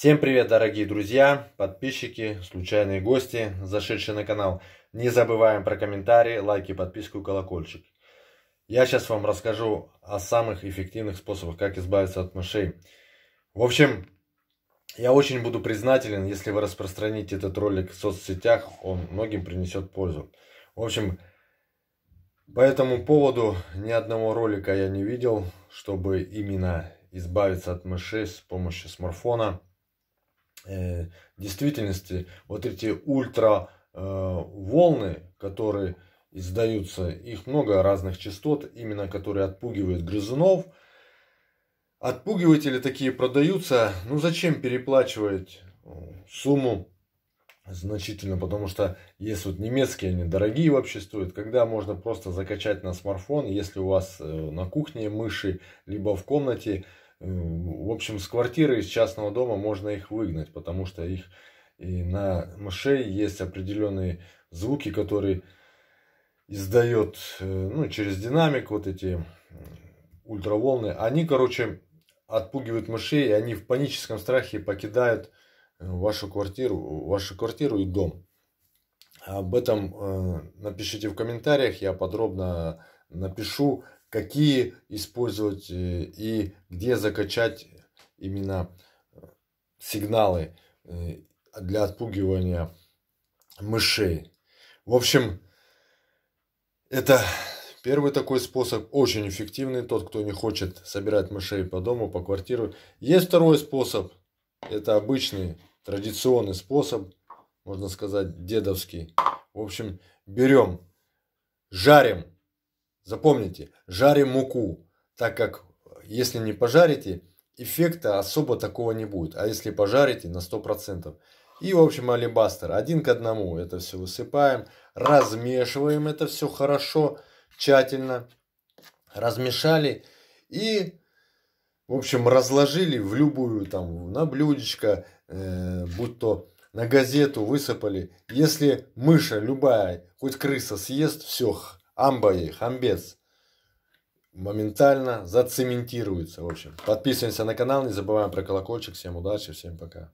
Всем привет, дорогие друзья, подписчики, случайные гости, зашедшие на канал. Не забываем про комментарии, лайки, подписку колокольчик. Я сейчас вам расскажу о самых эффективных способах, как избавиться от мышей. В общем, я очень буду признателен, если вы распространите этот ролик в соцсетях, он многим принесет пользу. В общем, по этому поводу ни одного ролика я не видел, чтобы именно избавиться от мышей с помощью смартфона. Э, в действительности вот эти ультра э, волны, которые издаются, их много разных частот, именно которые отпугивают грызунов. Отпугиватели такие продаются, ну зачем переплачивать э, сумму? Значительно, потому что есть вот немецкие, они дорогие вообще стоят, когда можно просто закачать на смартфон, если у вас на кухне мыши, либо в комнате, в общем, с квартиры, из частного дома можно их выгнать, потому что их и на мышей есть определенные звуки, которые издает э, ну, через динамик вот эти ультраволны. Они, короче, отпугивают мышей, и они в паническом страхе покидают э, вашу квартиру, вашу квартиру и дом. Об этом э, напишите в комментариях, я подробно напишу, какие использовать э, и где закачать именно э, сигналы э, для отпугивания мышей. В общем, это первый такой способ, очень эффективный, тот, кто не хочет собирать мышей по дому, по квартиру. Есть второй способ, это обычный, традиционный способ, можно сказать, дедовский. В общем, берем, жарим Запомните, жарим муку, так как если не пожарите, эффекта особо такого не будет. А если пожарите, на 100%. И, в общем, алибастер. Один к одному это все высыпаем. Размешиваем это все хорошо, тщательно. Размешали. И, в общем, разложили в любую, там, на блюдечко, э, будь то на газету высыпали. Если мыша любая, хоть крыса съест, все, амбаи, хамбец моментально зацементируется. В общем, подписываемся на канал, не забываем про колокольчик. Всем удачи, всем пока.